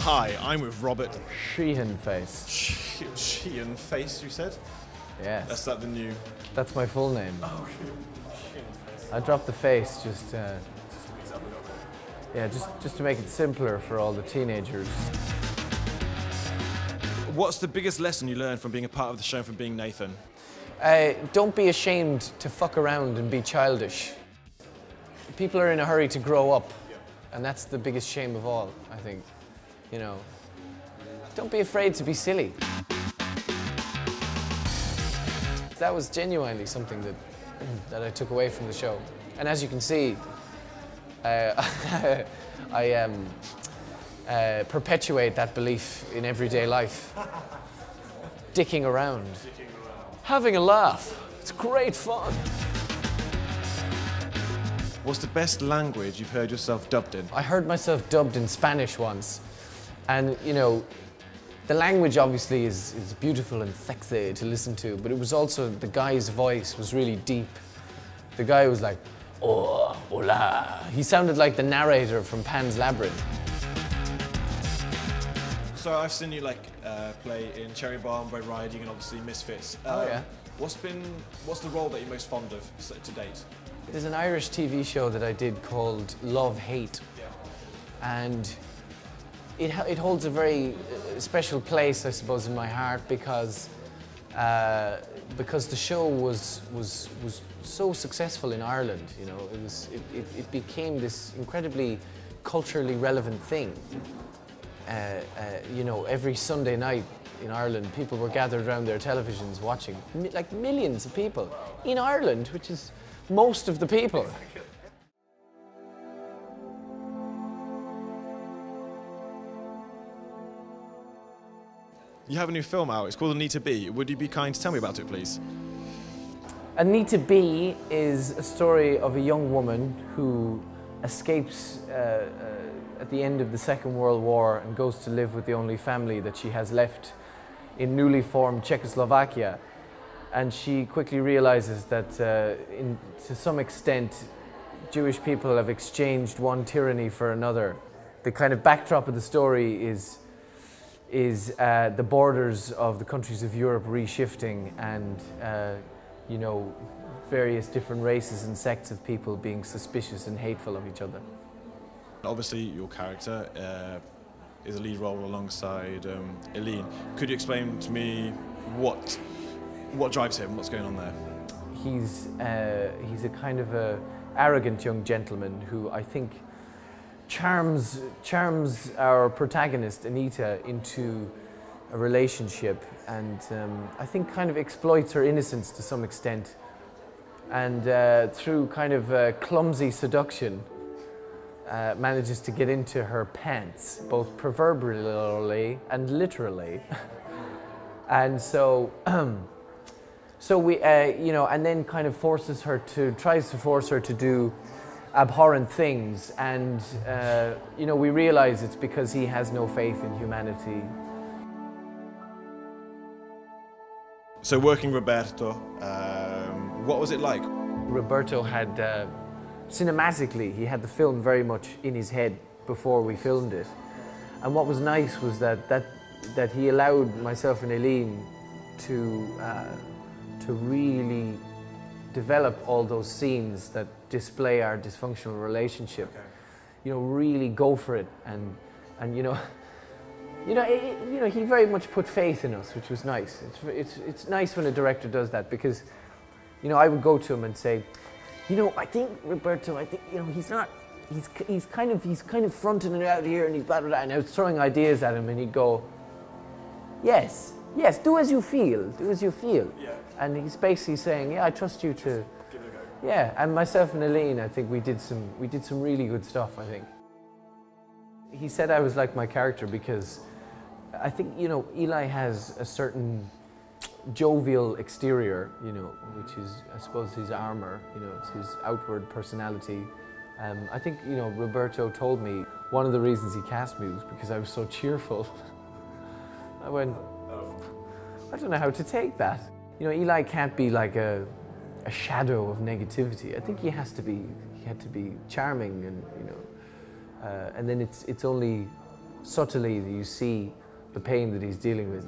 Hi, I'm with Robert Sheehan face. Sh- Sheehan Face, you said? Yes. That's that the new. That's my full name. Oh, I dropped the face just, uh, yeah, just just to make it simpler for all the teenagers. What's the biggest lesson you learned from being a part of the show and from being Nathan? Uh, don't be ashamed to fuck around and be childish. People are in a hurry to grow up, and that's the biggest shame of all, I think. You know, don't be afraid to be silly. That was genuinely something that, that I took away from the show. And as you can see, uh, I um, uh, perpetuate that belief in everyday life. Dicking around. Having a laugh. It's great fun. What's the best language you've heard yourself dubbed in? I heard myself dubbed in Spanish once. And, you know, the language obviously is, is beautiful and sexy to listen to, but it was also, the guy's voice was really deep. The guy was like, oh, hola. He sounded like the narrator from Pan's Labyrinth. So I've seen you like uh, play in Cherry Bomb, Red Riding, and obviously Misfits. Oh, yeah. What's been what's the role that you're most fond of to date? There's an Irish TV show that I did called Love Hate, and it, it holds a very uh, special place, I suppose, in my heart because uh, because the show was was was so successful in Ireland. You know, it was it, it, it became this incredibly culturally relevant thing. Uh, uh, you know, every Sunday night in Ireland, people were gathered around their televisions watching, like millions of people in Ireland, which is most of the people. You have a new film out. It's called Anita B. Would you be kind to tell me about it, please? Anita B is a story of a young woman who escapes uh, uh, at the end of the Second World War and goes to live with the only family that she has left in newly formed Czechoslovakia. And she quickly realizes that, uh, in, to some extent, Jewish people have exchanged one tyranny for another. The kind of backdrop of the story is is uh, the borders of the countries of Europe reshifting and, uh, you know, various different races and sects of people being suspicious and hateful of each other. Obviously, your character uh, is a lead role alongside um, Eileen. Could you explain to me what what drives him? What's going on there? He's, uh, he's a kind of a arrogant young gentleman who I think charms, charms our protagonist, Anita, into a relationship and um, I think kind of exploits her innocence to some extent. And uh, through kind of clumsy seduction, uh, manages to get into her pants, both proverbially and literally. and so, so we, uh, you know, and then kind of forces her to, tries to force her to do abhorrent things. And, uh, you know, we realize it's because he has no faith in humanity. So, working Roberto, um, what was it like? Roberto had, uh, cinematically, he had the film very much in his head before we filmed it. And what was nice was that, that, that he allowed myself and Eileen to, uh, to really develop all those scenes that display our dysfunctional relationship. You know, really go for it. And, and you know, you know, it- you know, he very much put faith in us, which was nice. It's, it's, it's nice when a director does that because, you know, I would go to him and say, you know, I think Roberto, I think, you know, he's not, he's, he's kind of, he's kind of fronting it out here and he's blah, blah, blah. And I was throwing ideas at him and he'd go, yes, yes, do as you feel, do as you feel. Yeah. And he's basically saying, yeah, I trust you to, yeah. And myself and Eileen, I think we did some, we did some really good stuff, I think. He said I was like my character because I think, you know, Eli has a certain jovial exterior, you know, which is, I suppose, his armor, you know, it's his outward personality. Um, I think, you know, Roberto told me one of the reasons he cast me was because I was so cheerful. I went, I don't know how to take that. You know, Eli can't be like a, a shadow of negativity. I think he has to be, he had to be charming, and you know, uh, and then it's it's only subtly that you see the pain that he's dealing with.